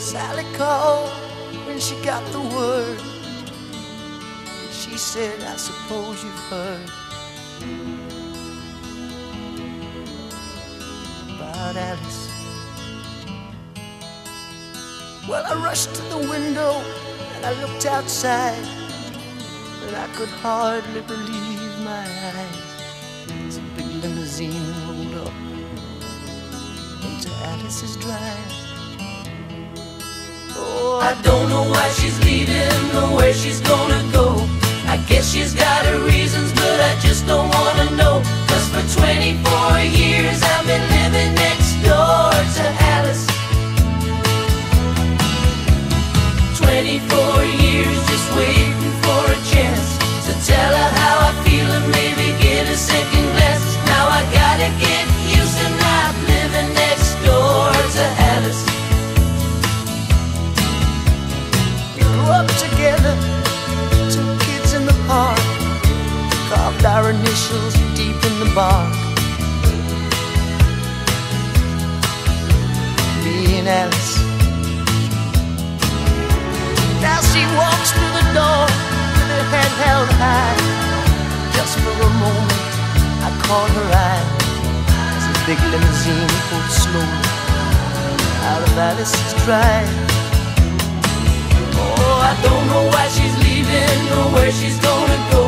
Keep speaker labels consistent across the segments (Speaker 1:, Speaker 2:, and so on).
Speaker 1: Sally called when she got the word. She said, I suppose you've heard about Alice. Well, I rushed to the window and I looked outside, and I could hardly believe my eyes. As a big limousine rolled up into Alice's drive. I don't know why she's leaving or where she's gonna go. I guess she's got her reasons, but I just Me and Alice. Now she walks through the door with her head held high. Just for a moment, I caught her eye as a big limousine pulled slowly out of Alice's drive. Oh, I don't know why she's leaving or where she's gonna go.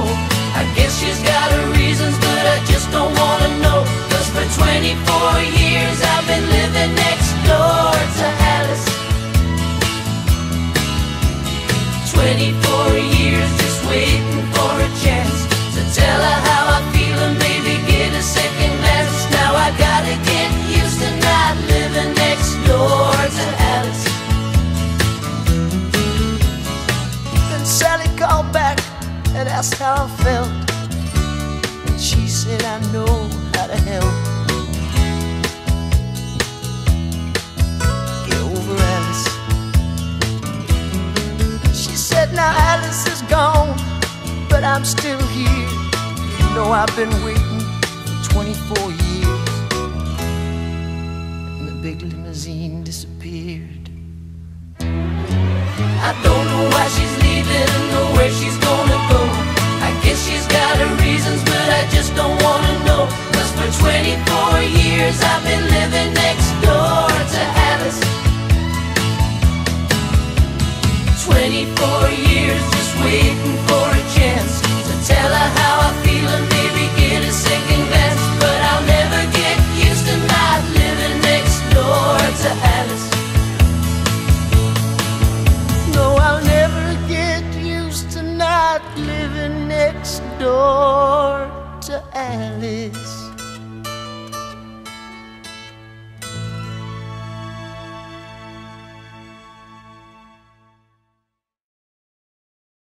Speaker 1: Asked how I felt. I'm still here. You know, I've been waiting for 24 years. And the big limousine disappeared. I don't know why she's leaving or where she's gonna go. I guess she's got her reasons, but I just don't wanna know. Cause for 24 years I've been living next door to Alice. 24 years just waiting for living next door to Alice.